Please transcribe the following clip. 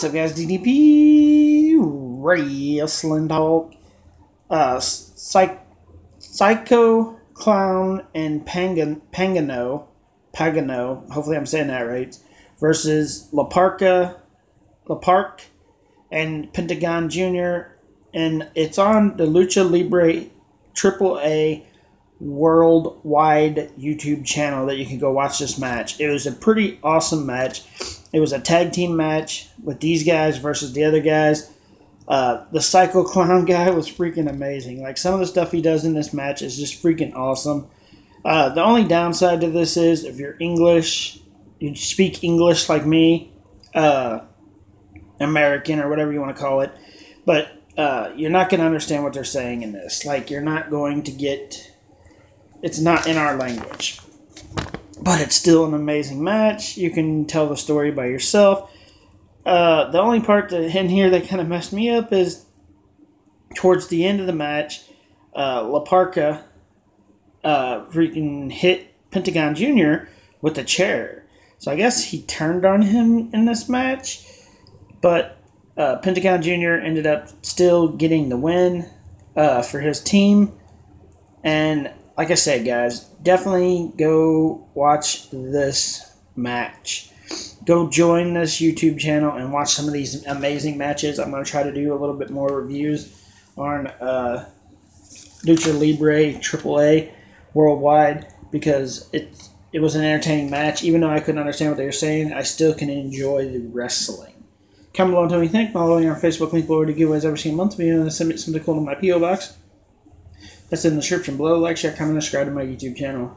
What's up, guys? DTMP Wrestling Talk. Uh, Psych- Psycho Clown and Pangan- Pagano, Pagano, hopefully I'm saying that right, versus La Parka, La Park, and Pentagon Jr. And it's on the Lucha Libre AAA worldwide YouTube channel that you can go watch this match. It was a pretty awesome match. It was a tag team match with these guys versus the other guys. Uh, the Psycho Clown guy was freaking amazing. Like some of the stuff he does in this match is just freaking awesome. Uh, the only downside to this is if you're English, you speak English like me, uh, American or whatever you want to call it, but uh, you're not going to understand what they're saying in this. Like you're not going to get. It's not in our language but it's still an amazing match. You can tell the story by yourself. Uh, the only part that, in here that kind of messed me up is towards the end of the match, uh, uh, freaking hit Pentagon Jr. with a chair. So I guess he turned on him in this match, but uh, Pentagon Jr. ended up still getting the win uh, for his team. And like I said, guys, definitely go watch this match. Go join this YouTube channel and watch some of these amazing matches. I'm going to try to do a little bit more reviews on uh, Lucha Libre AAA worldwide because it it was an entertaining match. Even though I couldn't understand what they were saying, I still can enjoy the wrestling. Comment below and tell me you think. Follow me on Facebook. Link below to giveaways every single month. You want to send me something cool to my PO box, that's in the description below. Like, share, comment, subscribe to my YouTube channel.